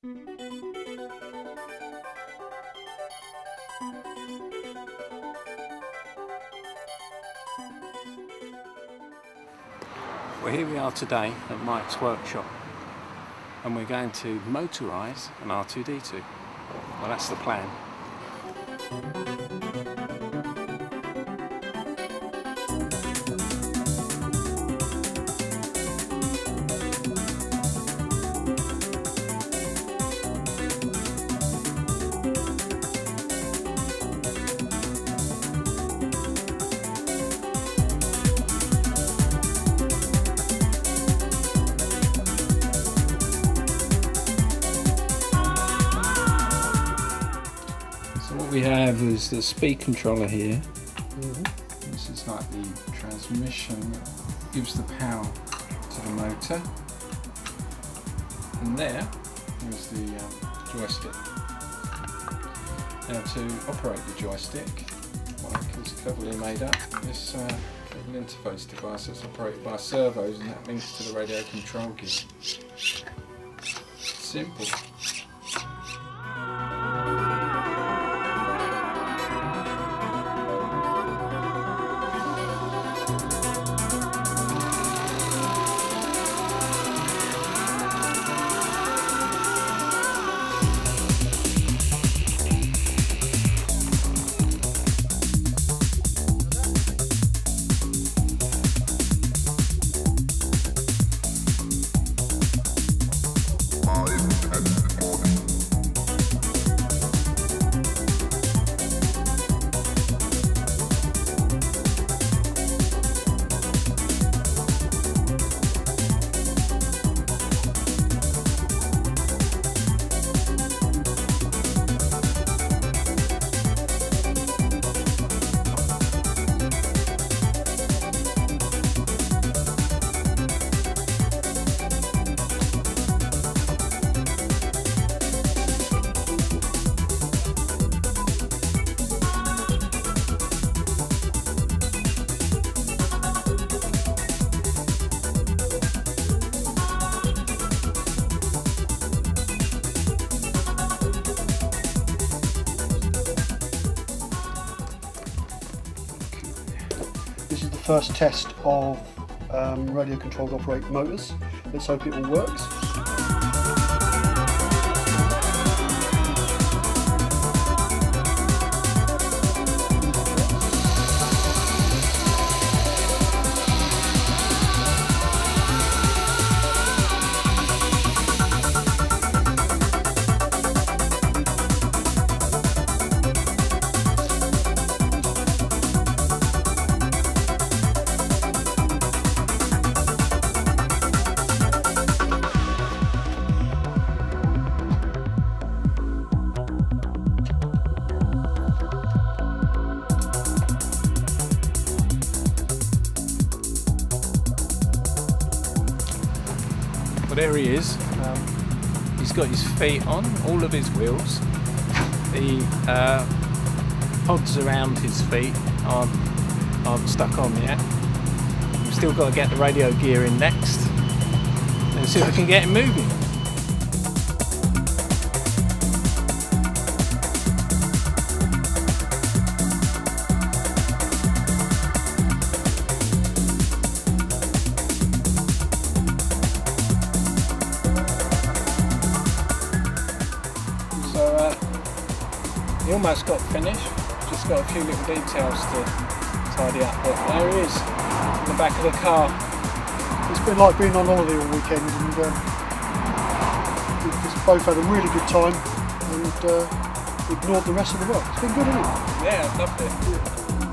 Well here we are today at Mike's workshop and we're going to motorise an R2-D2. Well that's the plan. We have is the speed controller here. This is like the transmission that gives the power to the motor. And there is the um, joystick. Now to operate the joystick, Mike has cleverly made up this uh, little interface device that's operated by servos and that links to the radio control gear. Simple. This is the first test of um, radio controlled operate motors. Let's hope it all works. There he is. Um, he's got his feet on, all of his wheels. The uh, pods around his feet aren't, aren't stuck on yet. We've still got to get the radio gear in next and see if we can get him moving. He almost got finished, just got a few little details to tidy up, but there he is, in the back of the car. It's been like being on holiday all weekend and um, we've just both had a really good time and uh, ignored the rest of the work. It's been good, hasn't it? Yeah, I loved it.